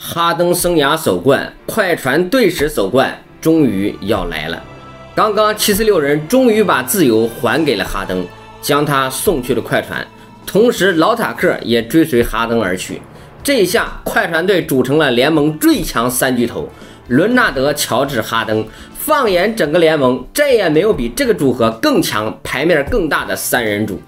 哈登生涯首冠，快船队史首冠终于要来了。刚刚七十六人终于把自由还给了哈登，将他送去了快船。同时，老塔克也追随哈登而去。这一下，快船队组成了联盟最强三巨头：伦纳德、乔治、哈登。放眼整个联盟，再也没有比这个组合更强、牌面更大的三人组。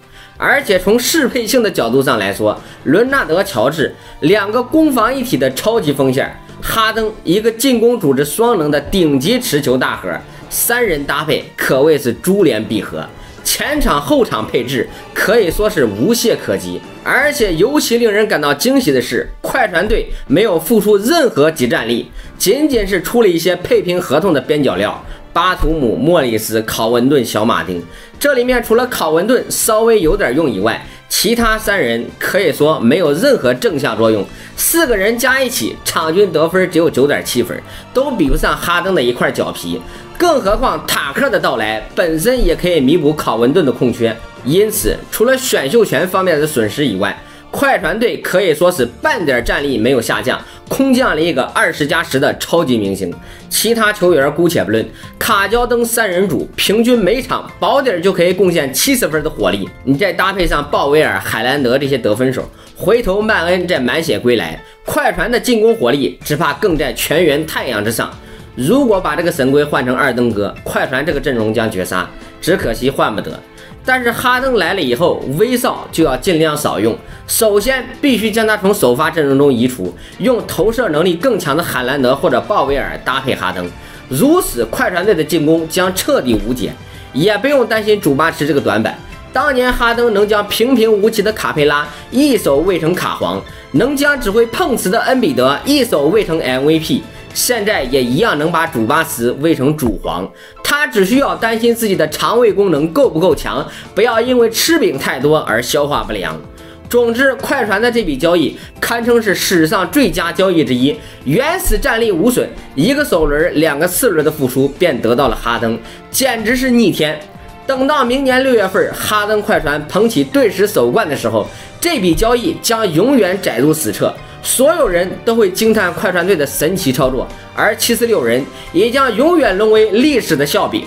而且从适配性的角度上来说，伦纳德、乔治两个攻防一体的超级锋线，哈登一个进攻组织双能的顶级持球大核，三人搭配可谓是珠联璧合，前场后场配置可以说是无懈可击。而且尤其令人感到惊喜的是，快船队没有付出任何集战力，仅仅是出了一些配平合同的边角料。巴图姆、莫里斯、考文顿、小马丁，这里面除了考文顿稍微有点用以外，其他三人可以说没有任何正向作用。四个人加一起，场均得分只有九点七分，都比不上哈登的一块脚皮。更何况塔克的到来本身也可以弥补考文顿的空缺。因此，除了选秀权方面的损失以外，快船队可以说是半点战力没有下降，空降了一个二十加十的超级明星。其他球员姑且不论，卡焦登三人组平均每场保底就可以贡献七十分的火力。你再搭配上鲍威尔、海兰德这些得分手，回头曼恩再满血归来，快船的进攻火力只怕更在全员太阳之上。如果把这个神龟换成二登哥，快船这个阵容将绝杀。只可惜换不得。但是哈登来了以后，威少就要尽量少用。首先，必须将他从首发阵容中移除，用投射能力更强的海兰德或者鲍威尔搭配哈登。如此，快船队的进攻将彻底无解，也不用担心主巴持这个短板。当年哈登能将平平无奇的卡佩拉一手喂成卡皇，能将只会碰瓷的恩比德一手喂成 MVP。现在也一样能把主巴茨喂成主皇，他只需要担心自己的肠胃功能够不够强，不要因为吃饼太多而消化不良。总之，快船的这笔交易堪称是史上最佳交易之一，原始战力无损，一个首轮、两个次轮的复出便得到了哈登，简直是逆天。等到明年六月份，哈登快船捧起队史首冠的时候，这笔交易将永远载入史册。所有人都会惊叹快船队的神奇操作，而七十六人也将永远沦为历史的笑柄。